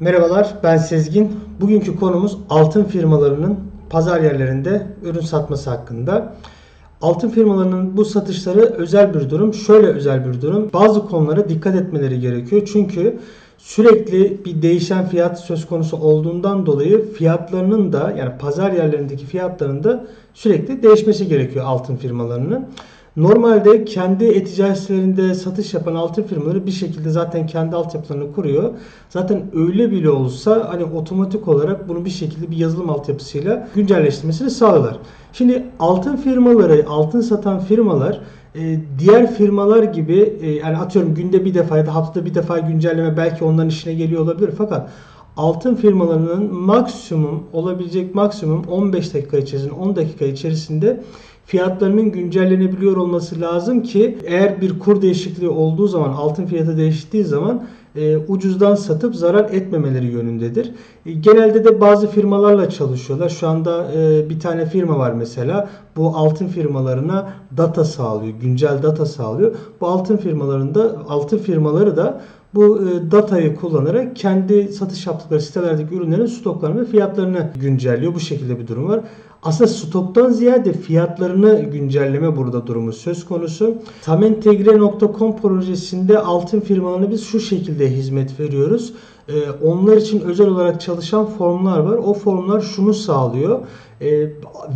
Merhabalar, ben Sezgin. Bugünkü konumuz altın firmalarının pazar yerlerinde ürün satması hakkında. Altın firmalarının bu satışları özel bir durum. Şöyle özel bir durum. Bazı konulara dikkat etmeleri gerekiyor. Çünkü sürekli bir değişen fiyat söz konusu olduğundan dolayı fiyatlarının da yani pazar yerlerindeki fiyatlarının da sürekli değişmesi gerekiyor altın firmalarının. Normalde kendi e-ticaretlerinde satış yapan altın firmaları bir şekilde zaten kendi altyapılarını kuruyor. Zaten öyle bile olsa hani otomatik olarak bunu bir şekilde bir yazılım altyapısıyla güncelleştirmesini sağlar. Şimdi altın firmaları, altın satan firmalar e, diğer firmalar gibi e, yani atıyorum günde bir defa ya da haftada bir defa güncelleme belki onların işine geliyor olabilir fakat altın firmalarının maksimum olabilecek maksimum 15 dakika içerisinde 10 dakika içerisinde fiyatlarının güncellenebiliyor olması lazım ki eğer bir kur değişikliği olduğu zaman altın fiyatı değiştiği zaman e, ucuzdan satıp zarar etmemeleri yönündedir. E, genelde de bazı firmalarla çalışıyorlar. Şu anda e, bir tane firma var mesela. Bu altın firmalarına data sağlıyor, güncel data sağlıyor. Bu altın firmalarında altın firmaları da bu datayı kullanarak kendi satış yaptıkları sitelerdeki ürünlerin stoklarını ve fiyatlarını güncelliyor. Bu şekilde bir durum var. Aslında stoktan ziyade fiyatlarını güncelleme burada durumu söz konusu. Tamentegre.com projesinde altın firmalarına biz şu şekilde hizmet veriyoruz. Ee, onlar için özel olarak çalışan formlar var. O formlar şunu sağlıyor. Ee,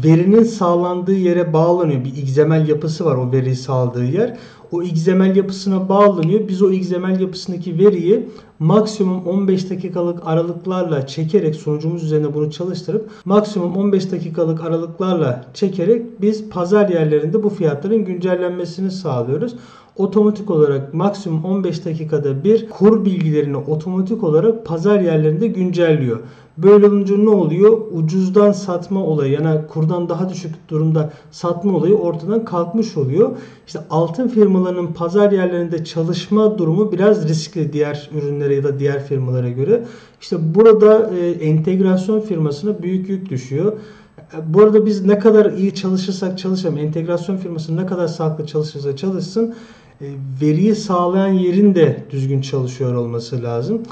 verinin sağlandığı yere bağlanıyor. Bir XML yapısı var o veriyi sağladığı yer. O XML yapısına bağlanıyor. Biz o XML yapısındaki veriyi maksimum 15 dakikalık aralıklarla çekerek sunucumuz üzerine bunu çalıştırıp maksimum 15 dakikalık aralıklarla çekerek biz pazar yerlerinde bu fiyatların güncellenmesini sağlıyoruz otomatik olarak maksimum 15 dakikada bir kur bilgilerini otomatik olarak pazar yerlerinde güncelliyor. Böyle olunca ne oluyor? Ucuzdan satma olayı yani kurdan daha düşük durumda satma olayı ortadan kalkmış oluyor. İşte altın firmalarının pazar yerlerinde çalışma durumu biraz riskli diğer ürünlere ya da diğer firmalara göre. İşte burada e, entegrasyon firmasına büyük yük düşüyor. E, bu arada biz ne kadar iyi çalışırsak çalışalım, entegrasyon firması ne kadar sağlıklı çalışırsa çalışsın, e, veriyi sağlayan yerin de düzgün çalışıyor olması lazım.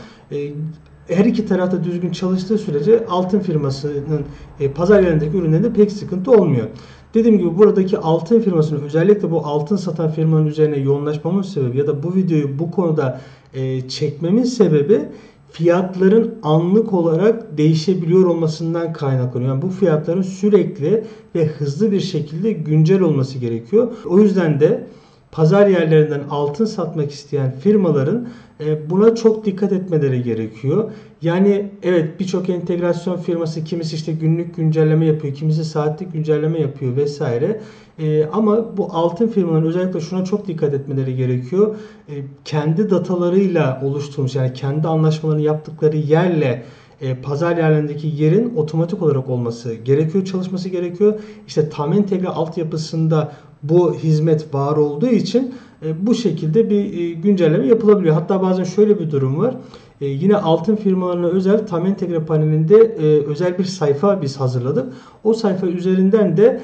E, her iki tarafta düzgün çalıştığı sürece altın firmasının pazar yerindeki ürünlerinde pek sıkıntı olmuyor. Dediğim gibi buradaki altın firmasının özellikle bu altın satan firmanın üzerine yoğunlaşmamın sebebi ya da bu videoyu bu konuda çekmemin sebebi fiyatların anlık olarak değişebiliyor olmasından kaynaklanıyor. Yani bu fiyatların sürekli ve hızlı bir şekilde güncel olması gerekiyor. O yüzden de pazar yerlerinden altın satmak isteyen firmaların e, buna çok dikkat etmeleri gerekiyor. Yani evet birçok entegrasyon firması kimisi işte günlük güncelleme yapıyor, kimisi saatlik güncelleme yapıyor vesaire. E, ama bu altın firmaların özellikle şuna çok dikkat etmeleri gerekiyor. E, kendi datalarıyla oluşturmuş yani kendi anlaşmalarını yaptıkları yerle pazar yerlerindeki yerin otomatik olarak olması gerekiyor, çalışması gerekiyor. İşte tam entegre altyapısında bu hizmet var olduğu için e, bu şekilde bir e, güncelleme yapılabiliyor. Hatta bazen şöyle bir durum var. E, yine altın firmalarına özel tam entegre panelinde özel bir sayfa biz hazırladık. O sayfa üzerinden de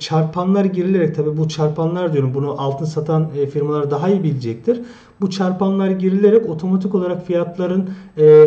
çarpanlar girilerek tabi bu çarpanlar diyorum bunu altın satan firmalar daha iyi bilecektir. Bu çarpanlar girilerek otomatik olarak fiyatların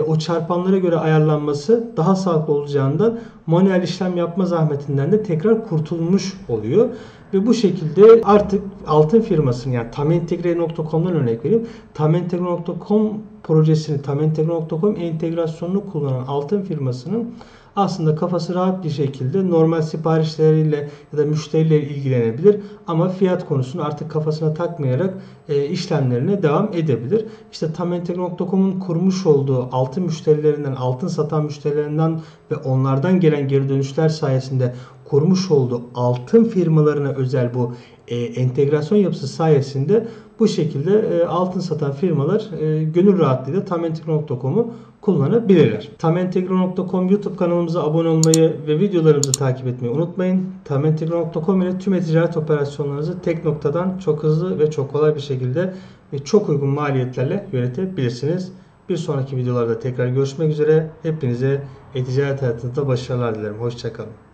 o çarpanlara göre ayarlanması daha sağlıklı olacağından manuel işlem yapma zahmetinden de tekrar kurtulmuş oluyor. Ve bu şekilde artık altın firmasının yani tamentegre.com'dan örnek vereyim. Tamentegre.com projesini, tamentegre.com entegrasyonunu kullanan altın firmasının aslında kafası rahat bir şekilde normal siparişleriyle ya da müşteriyle ilgilenebilir ama fiyat konusunu artık kafasına takmayarak e, işlemlerine devam edebilir. İşte tamentek.com'un kurmuş olduğu altın müşterilerinden, altın satan müşterilerinden ve onlardan gelen geri dönüşler sayesinde kurmuş olduğu altın firmalarına özel bu e, entegrasyon yapısı sayesinde bu şekilde e, altın satan firmalar e, gönül rahatlığıyla tamentegro.com'u kullanabilirler. Tamentegro.com YouTube kanalımıza abone olmayı ve videolarımızı takip etmeyi unutmayın. Tamentegro.com ile tüm ticaret operasyonlarınızı tek noktadan çok hızlı ve çok kolay bir şekilde ve çok uygun maliyetlerle yönetebilirsiniz. Bir sonraki videolarda tekrar görüşmek üzere. Hepinize e-ticaret hayatınızda başarılar dilerim. Hoşçakalın.